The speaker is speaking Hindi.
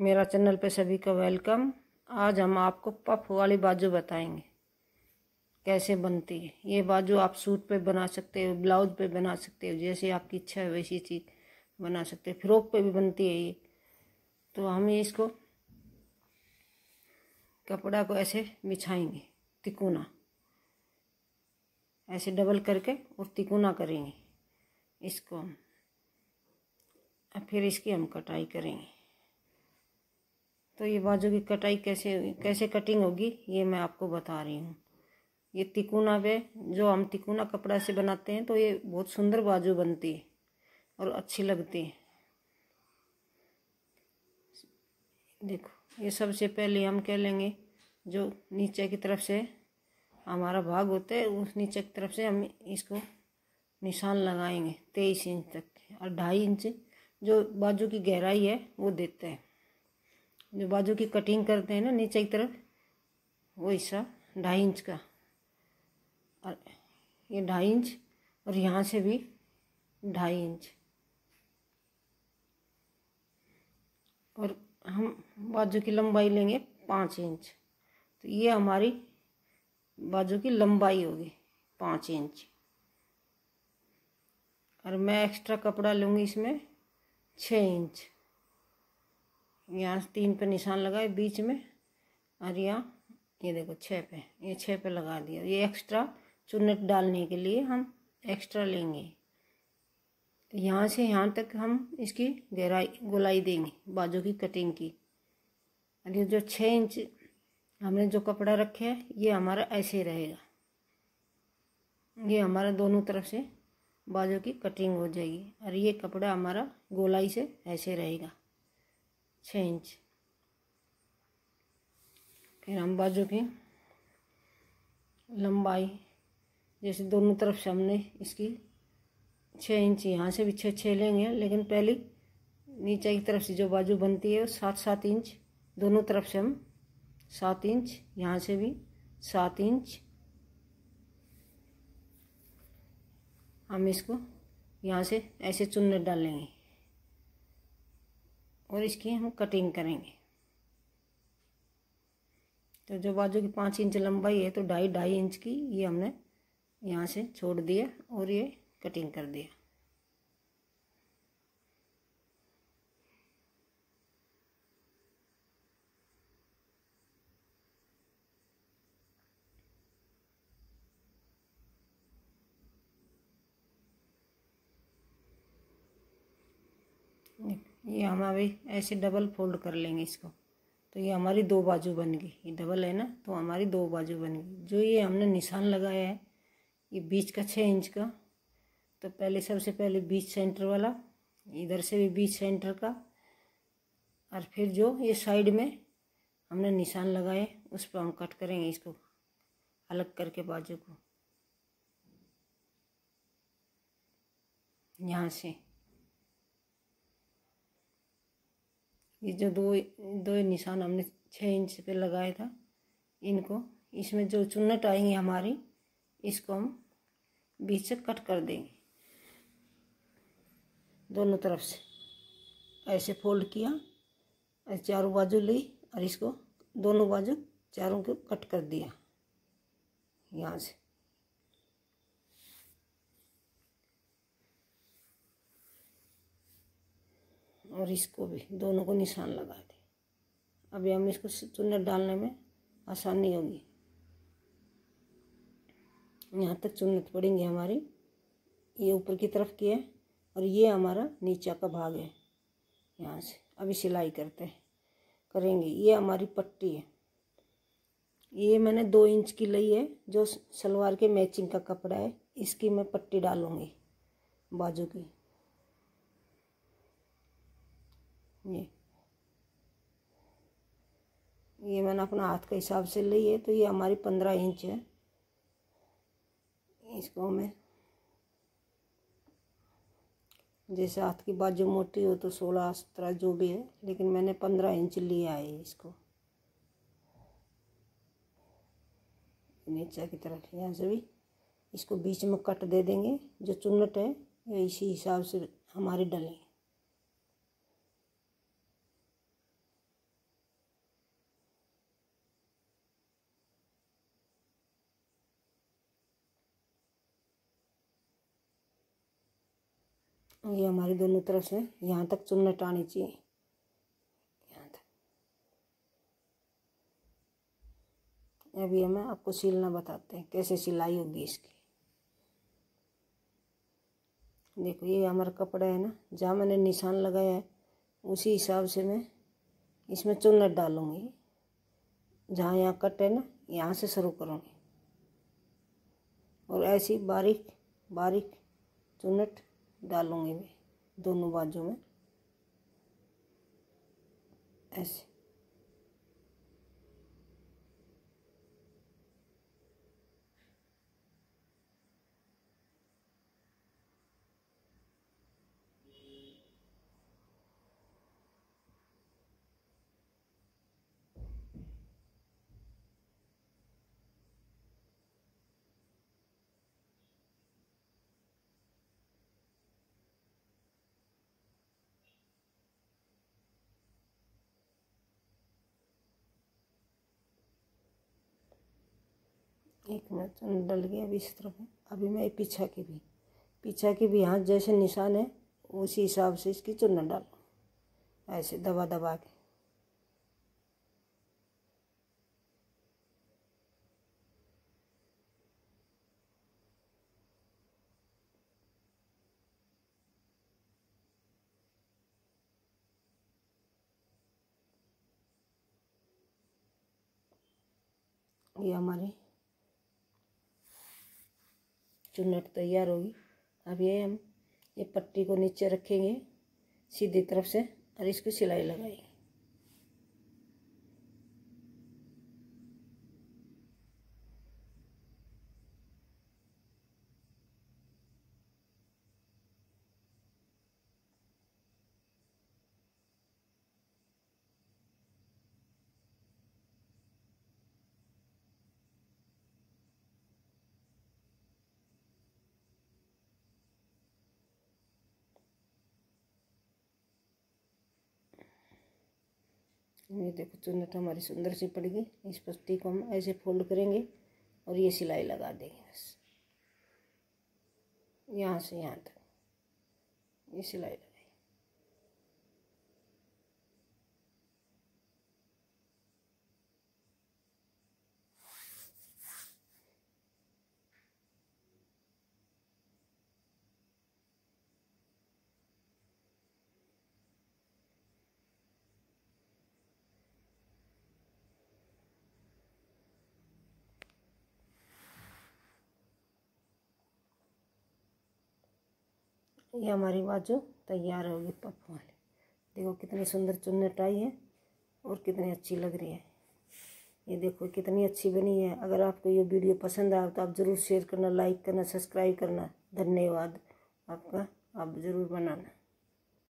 मेरा चैनल पे सभी का वेलकम। आज हम आपको पफ वाली बाजू बताएँगे। कैसे बनती है? ये बाजू आप सूट पे बना सकते हो, ब्लाउज पे बना सकते हो, जैसे आपकी इच्छा है वैसी चीज़ बना सकते हो। फ्रॉक पे भी बनती है ये। तो हम इसको कपड़ा को ऐसे बिछाएँगे, तिकोना। ऐसे डबल करके और तिकोना करेंगे। इसको हम फिर इसकी हम कटाई करेंगे। तो ये बाजू की कटाई कैसे कैसे कटिंग होगी, ये मैं आपको बता रही हूँ। ये तिकोना पे, जो हम तिकोना कपड़ा से बनाते हैं तो ये बहुत सुंदर बाजू बनती है और अच्छी लगती है। देखो, ये सबसे पहले हम कह लेंगे, जो नीचे की तरफ़ से हमारा भाग होता है, उस नीचे की तरफ़ से हम इसको निशान लगाएँगे, तेईस इंच तक और ढाई इंच, जो बाजू की गहराई है, वो देते हैं। जो बाजू की कटिंग करते हैं ना, नीचे की तरफ़ वो हिस्सा ढाई इंच का। और ये ढाई इंच, और यहाँ से भी ढाई इंच। और हम बाजू की लंबाई लेंगे पाँच इंच। तो ये हमारी बाजू की लंबाई होगी, पाँच इंच। और मैं एक्स्ट्रा कपड़ा लूँगी इसमें छः इंच। यहाँ तीन पे निशान लगाए बीच में और यहाँ, ये देखो छः पे, ये छः पे लगा दिया। ये एक्स्ट्रा चुन्नट डालने के लिए हम एक्स्ट्रा लेंगे। यहाँ से यहाँ तक हम इसकी गहराई, गोलाई देंगे, बाजू की कटिंग की। और ये जो छः इंच हमने जो कपड़ा रखे है, ये हमारा ऐसे रहेगा। ये हमारा दोनों तरफ़ से बाजू की कटिंग हो जाएगी और ये कपड़ा हमारा गोलाई से ऐसे रहेगा। छः इंच फिर हम बाजू की लंबाई, जैसे दोनों तरफ़ से हमने इसकी छः इंच यहाँ से भी छः छः लेंगे लेकिन पहले नीचे की तरफ़ से जो बाजू बनती है वो सात सात इंच, दोनों तरफ़ से हम सात इंच, यहाँ से भी सात इंच। हम इसको यहाँ से ऐसे चुनने डालेंगे। और इसकी हम कटिंग करेंगे। तो जो बाजू की पाँच इंच लंबाई है तो ढाई ढाई इंच की ये हमने यहाँ से छोड़ दिया और ये कटिंग कर दिया। ये हम अभी ऐसे डबल फोल्ड कर लेंगे इसको। तो ये हमारी दो बाजू बन गई। ये डबल है ना? तो हमारी दो बाजू बन गई। जो ये हमने निशान लगाया है, ये बीच का छः इंच का तो पहले सबसे पहले बीच सेंटर वाला, इधर से भी बीच सेंटर का, और फिर जो ये साइड में हमने निशान लगाए उस पर हम कट करेंगे इसको, अलग करके बाजू को। यहाँ से। ये जो दो दो निशान हमने छः इंच पे लगाया था, इनको। इसमें जो चुन्नट आएँगी हमारी, इसको हम बीच से कट कर देंगे। दोनों तरफ़ से। ऐसे फोल्ड किया और चारों बाजू ली और इसको दोनों बाजू चारों को कट कर दिया। यहाँ से। और इसको भी, दोनों को निशान लगा दें अभी हम इसको चुन्नट डालने में आसानी होगी। यहाँ तक चुन्नट पड़ेंगे हमारी। ये ऊपर की तरफ़ की है और ये हमारा नीचे का भाग है। यहाँ से अभी सिलाई करते हैं, करेंगे। ये हमारी पट्टी है। ये मैंने दो इंच की ली है, जो सलवार के मैचिंग का कपड़ा है, इसकी मैं पट्टी डालूँगी बाजू की। ये ये मैंने अपना हाथ के हिसाब से ली है तो ये हमारी पंद्रह इंच है। इसको मैं जैसे हाथ की बाजू मोटी हो तो सोलह सत्रह जो भी है, लेकिन मैंने पंद्रह इंच लिया है इसको। नीचे की तरफ़ यहाँ से भी इसको बीच में कट दे देंगे, जो चुन्नट है, ये इसी हिसाब से हमारी डलेंगे। ये हमारी दोनों तरफ़ से यहाँ तक चुन्नट आनी चाहिए। यहाँ तक। अभी हमें आपको सिलना बताते हैं, कैसे सिलाई होगी इसकी। देखो, ये हमारा कपड़ा है ना, जहाँ मैंने निशान लगाया है, उसी हिसाब से मैं इसमें चुन्नट डालूँगी। जहाँ यहाँ कट है ना, यहाँ से शुरू करूँगी। और ऐसी बारीक बारीक चुन्नट डालूँगी मैं दोनों बाजू में। ऐसे। एक मिनट डल गया अभी इस तरफ़ अभी मैं पीछा की भी, पीछा की भी हाथ जैसे निशान है, उसी हिसाब से इसकी चुनना डालो। ऐसे दबा दबा के। ये हमारी चुन्नट तैयार होगी। अब ये हम, ये पट्टी को नीचे रखेंगे, सीधी तरफ़ से और इसकी सिलाई लगाएँगे। ये देखो चुन्नट हमारी सुंदर सी पड़ गई। इस पत्ती को हम ऐसे फोल्ड करेंगे और ये सिलाई लगा देंगे बस। यहाँ से यहाँ तक। ये सिलाई ये हमारी बाजू तैयार होगी पप वाली। देखो कितनी सुंदर चुन्नट आई है और कितनी अच्छी लग रही है। ये देखो कितनी अच्छी बनी है। अगर आपको ये वीडियो पसंद आए तो आप ज़रूर शेयर करना, लाइक करना, सब्सक्राइब करना। धन्यवाद। आपका आप ज़रूर बनाना।